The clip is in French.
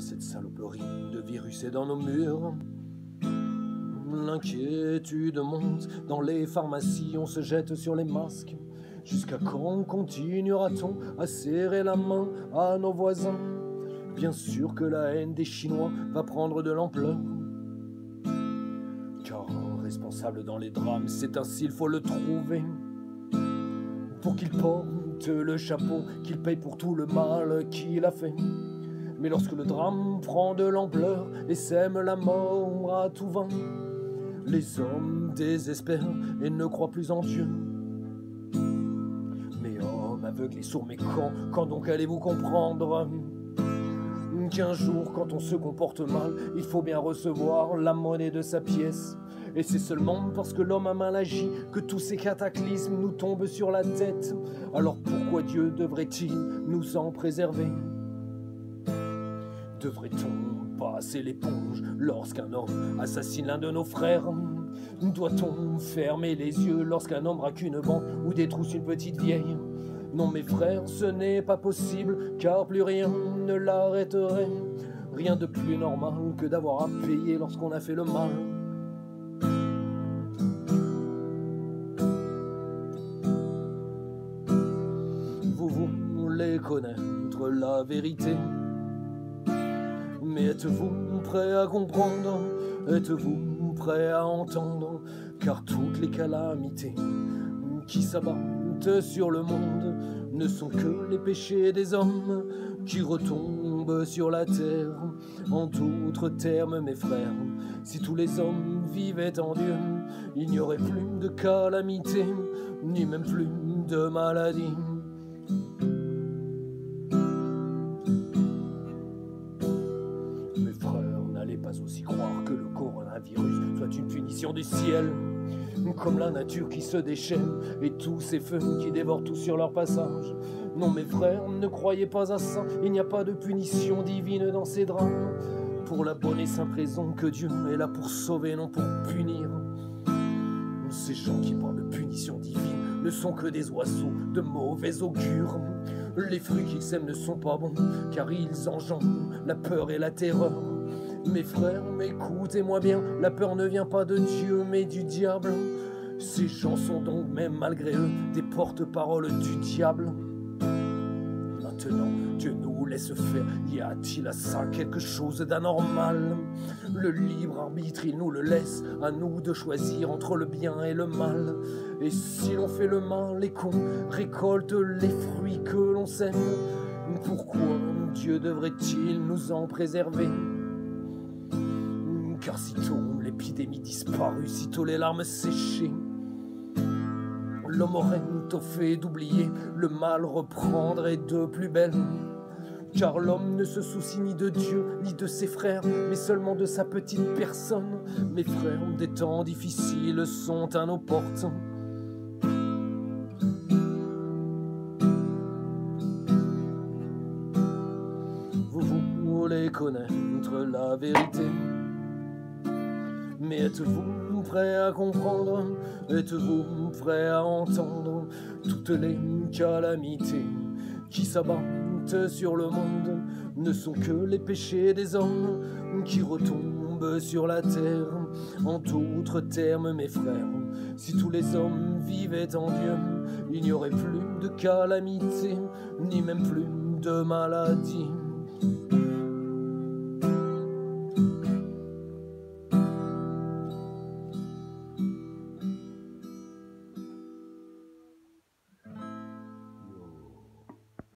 cette saloperie de virus est dans nos murs. L'inquiétude monte dans les pharmacies, on se jette sur les masques. Jusqu'à quand continuera-t-on à serrer la main à nos voisins? Bien sûr que la haine des Chinois va prendre de l'ampleur. Car responsable dans les drames, c'est ainsi, il faut le trouver. Pour qu'il porte le chapeau, qu'il paye pour tout le mal qu'il a fait. Mais lorsque le drame prend de l'ampleur et sème la mort à tout vent, les hommes désespèrent et ne croient plus en Dieu. Mais hommes aveugles et sourds, mais quand, quand donc allez-vous comprendre qu'un jour, quand on se comporte mal, il faut bien recevoir la monnaie de sa pièce? Et c'est seulement parce que l'homme a mal agi que tous ces cataclysmes nous tombent sur la tête. Alors pourquoi Dieu devrait-il nous en préserver? Devrait-on passer l'éponge lorsqu'un homme assassine l'un de nos frères? Doit-on fermer les yeux lorsqu'un homme braque une banque ou détrousse une petite vieille? Non mes frères, ce n'est pas possible car plus rien ne l'arrêterait. Rien de plus normal que d'avoir à payer lorsqu'on a fait le mal. Vous voulez connaître la vérité mais êtes-vous prêt à comprendre? Êtes-vous prêt à entendre? Car toutes les calamités qui s'abattent sur le monde ne sont que les péchés des hommes qui retombent sur la terre. En d'autres termes, mes frères, si tous les hommes vivaient en Dieu, il n'y aurait plus de calamités, ni même plus de maladies. Croire que le coronavirus soit une punition du ciel. Comme la nature qui se déchaîne et tous ces feux qui dévorent tout sur leur passage. Non, mes frères, ne croyez pas à ça, il n'y a pas de punition divine dans ces drames. Pour la bonne et simple raison que Dieu est là pour sauver, non pour punir. Ces gens qui parlent de punition divine ne sont que des oiseaux de mauvais augure. Les fruits qu'ils sèment ne sont pas bons, car ils engendrent la peur et la terreur. Mes frères, écoutez-moi bien, la peur ne vient pas de Dieu mais du diable. Ces gens sont donc même malgré eux des porte-paroles du diable. Maintenant, Dieu nous laisse faire. Y a-t-il à ça quelque chose d'anormal? Le libre arbitre, il nous le laisse. À nous de choisir entre le bien et le mal. Et si l'on fait le mal, les cons récoltent les fruits que l'on sème. Pourquoi Dieu devrait-il nous en préserver? Car sitôt l'épidémie disparut, sitôt les larmes séchées, l'homme aurait au fait d'oublier le mal reprendrait de plus belle. Car l'homme ne se soucie ni de Dieu, ni de ses frères, mais seulement de sa petite personne. Mes frères, des temps difficiles sont à nos portes. Vous voulez connaître la vérité mais êtes-vous prêt à comprendre? Êtes-vous prêt à entendre toutes les calamités qui s'abattent sur le monde? Ne sont que les péchés des hommes qui retombent sur la terre. En d'autres termes, mes frères, si tous les hommes vivaient en Dieu, il n'y aurait plus de calamités, ni même plus de maladies.